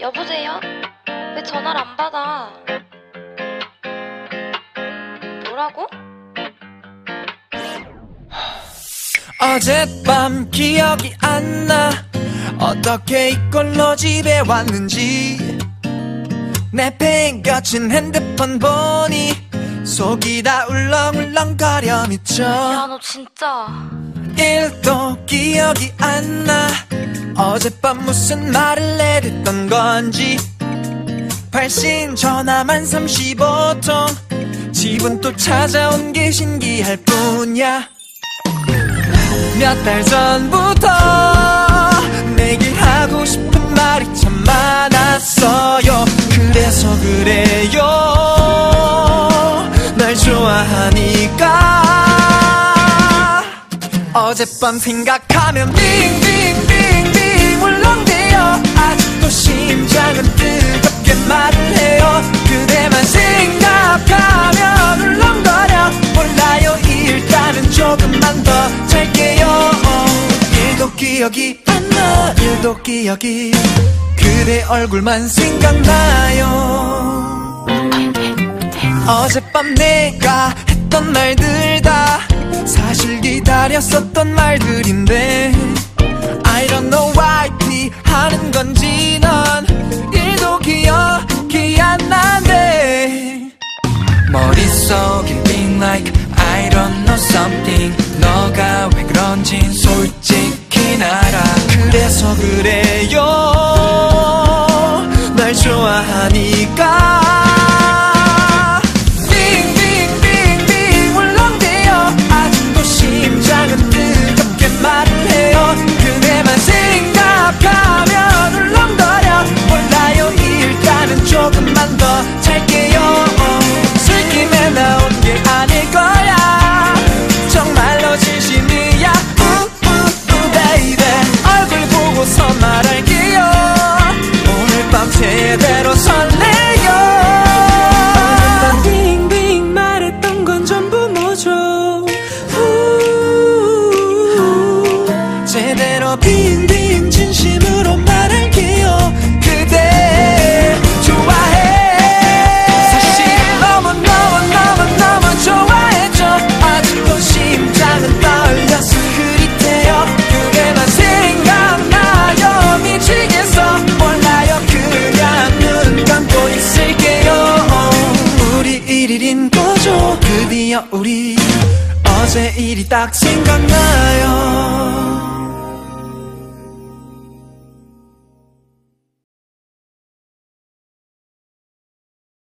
여보세요? 왜 전화를 안 받아? 뭐라고? 어젯밤 기억이 안 나 어떻게 이걸로 집에 왔는지 내 팽겨친 핸드폰 보니 속이 다 울렁울렁거려 미쳐 야, 너 진짜. 일도 기억이 안 나. 어젯밤 무슨 말을 내댔던 건지. 발신 전화만 35통. 집은 또 찾아온 게 신기할 뿐이야. 몇 달 전부터 내게 하고 싶은 말이 참 많았어 어젯밤 생각하면 빙빙빙빙 울렁대요 아직도 심장은 뜨겁게 말을 해요. 그대만 생각하면 울렁거려. 몰라요 일단은 조금만 더 잘게요. 일도 기억이 안나 일도 기억이. 그대 얼굴만 생각나요. 어젯밤 내가 했던 말들 다 기다렸었던 말들인데 I don't know why 니 하는 건지 넌 일도 기억이 안 나네. 머릿속에 being like I don't know something. 너가 왜 그런진 솔직히 알아. 그래서 그래요. 날 좋아하니까 제대로 설레요. 빙빙 말했던 건 전부 뭐죠 우 제대로 빙빙 우리 어제 일이 딱 생각나요